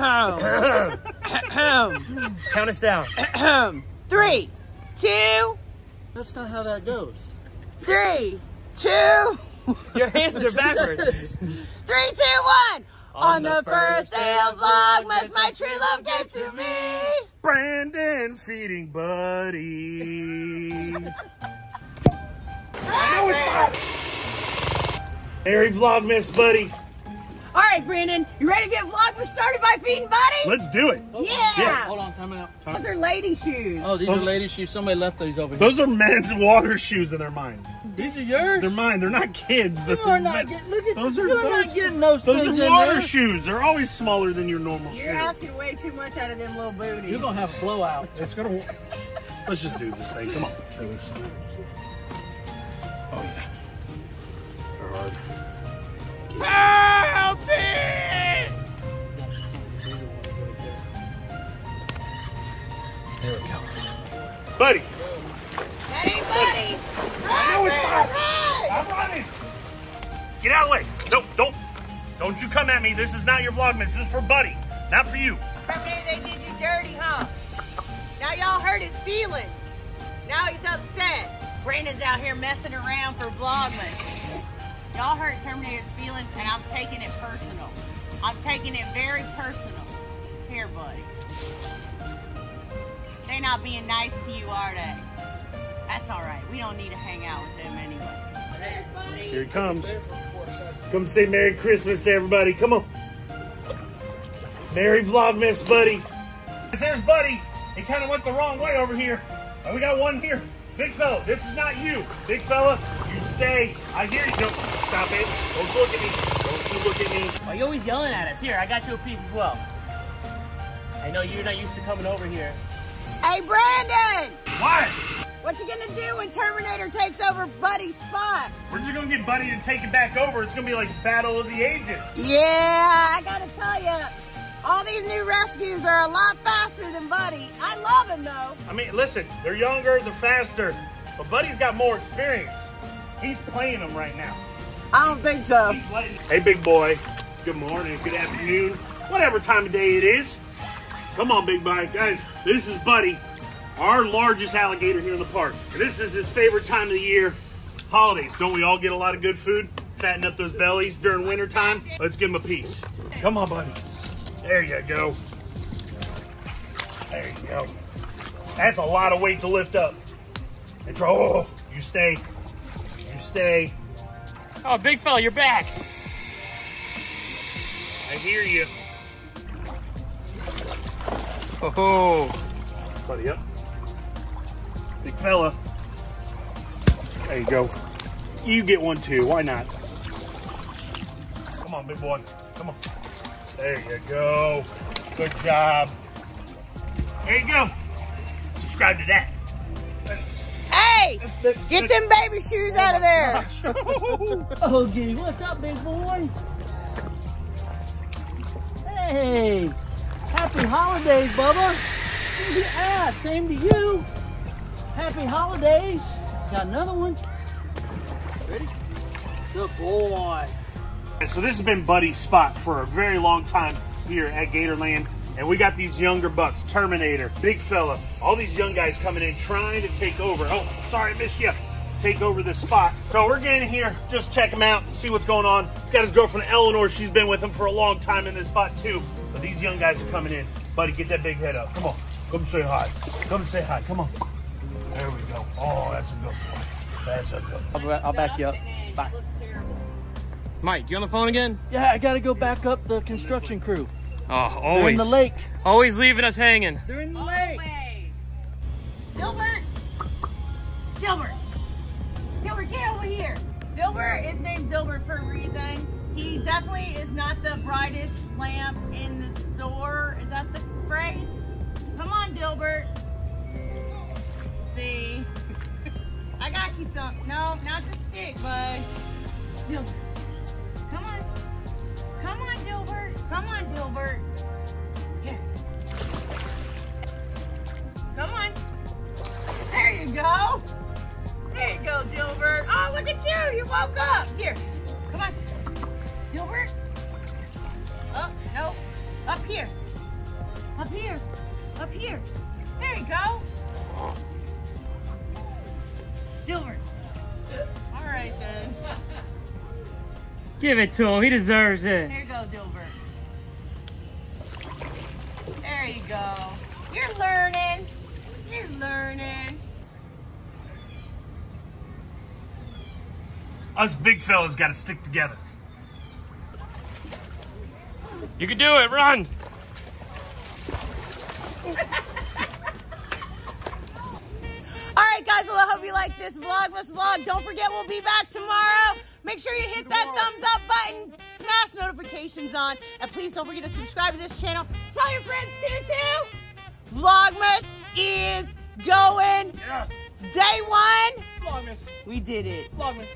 Count us down. Three, two, That's not how that goes. three, two, Your hands are backwards. three, two, one. On, the first day of Vlogmas, my true love gave to me. Brandon feeding buddy. Merry Vlogmas, buddy. All right, Brandon, you ready to get Vlogmas started by feeding Buddy? Let's do it. Yeah. yeah. Hold on, time out. Those are lady shoes. Oh, these are oh. lady shoes. Somebody left these over here. Those are men's water shoes and they're mine. These are yours? They're mine. They're not kids. You They're not men- getting, look at Those are- You're those- not getting those, Those things are in water there. shoes. They're always smaller than your normal shoes. You're asking way too much out of them little booties. You're going to have a blowout. It's gonna. Let's just do this thing. Come on. Oh yeah. They're hard. Get out of the way. No, don't. Don't you come at me. This is not your Vlogmas. This is for Buddy, not for you. They did you dirty, huh? Now y'all hurt his feelings. Now he's upset. Brandon's out here messing around for Vlogmas. Y'all hurt Terminator's feelings, and I'm taking it personal. I'm taking it very personal. Here, buddy. They're not being nice to you, are they? That's all right. We don't need to hang out with them anyway. There's buddy. Here he comes. Come say Merry Christmas to everybody. Come on. Merry Vlogmas, buddy. There's Buddy. He kind of went the wrong way over here. And we got one here. Big fella, this is not you. Big fella, you stay. I hear you. No, stop it. Don't look at me. Don't you look at me. Why are you always yelling at us? Here, I got you a piece as well. I know you're not used to coming over here. Hey, Brandon! What? What you gonna do when Terminator takes over Buddy's spot? We're just gonna get Buddy and take it back over. It's gonna be like Battle of the Ages. Yeah, I gotta tell you, all these new rescues are a lot faster than Buddy. I love him though. I mean, listen, they're younger, they're faster, but Buddy's got more experience. He's playing them right now. I don't think so. Hey, big boy. Good morning, good afternoon, whatever time of day it is. Come on, big boy. Guys, this is Buddy, our largest alligator here in the park. And this is his favorite time of the year, holidays. Don't we all get a lot of good food? Fatten up those bellies during winter time? Let's give him a piece. Come on, buddy. There you go. There you go. That's a lot of weight to lift up. And try, oh, you stay. You stay. Oh, big fella, you're back. I hear you. Oh, Buddy up. Big fella. There you go. You get one too. Why not? Come on, big boy. Come on. There you go. Good job. There you go. Subscribe to that. Hey, get them baby shoes out of there. Oh, Oogie, what's up, big boy? Hey, happy holidays, Bubba. Yeah, same to you. Ah, Happy holidays. Got another one. Ready? Good boy. So this has been Buddy's spot for a very long time here at Gatorland. And we got these younger bucks, Terminator, Big Fella, all these young guys coming in trying to take over. Oh, sorry, I missed you. Take over this spot. So we're getting here, just check him out, see what's going on. He's got his girlfriend Eleanor. She's been with him for a long time in this spot too. But these young guys are coming in. Buddy, get that big head up. Come on. Come say hi. Come say hi. Come on. There we go. Oh, that's a good one. That's a good one. I'll, I'll back you up. Bye. Mike, you on the phone again? Yeah, I gotta go back up the construction crew. Oh, They're always. in the lake. Always leaving us hanging. They're in the lake. Dilbert! Dilbert! Dilbert, get over here! Dilbert is named Dilbert for a reason. He definitely is not the brightest lamp in the store. Is that the phrase? Come on, Dilbert. You some. No, not the stick, bud. Dilbert. Come on. Come on, Dilbert. Come on, Silver. All right then. Give it to him. He deserves it. Here you go, Dilbert. There you go. You're learning. You're learning. Us big fellas got to stick together. You can do it. Run. guys. Well, I hope you like this Vlogmas vlog. Don't forget, we'll be back tomorrow. Make sure you hit that thumbs up button, smash notifications on, and please don't forget to subscribe to this channel. Tell your friends too, too. Vlogmas is going Yes. day one. Vlogmas. We did it. Vlogmas.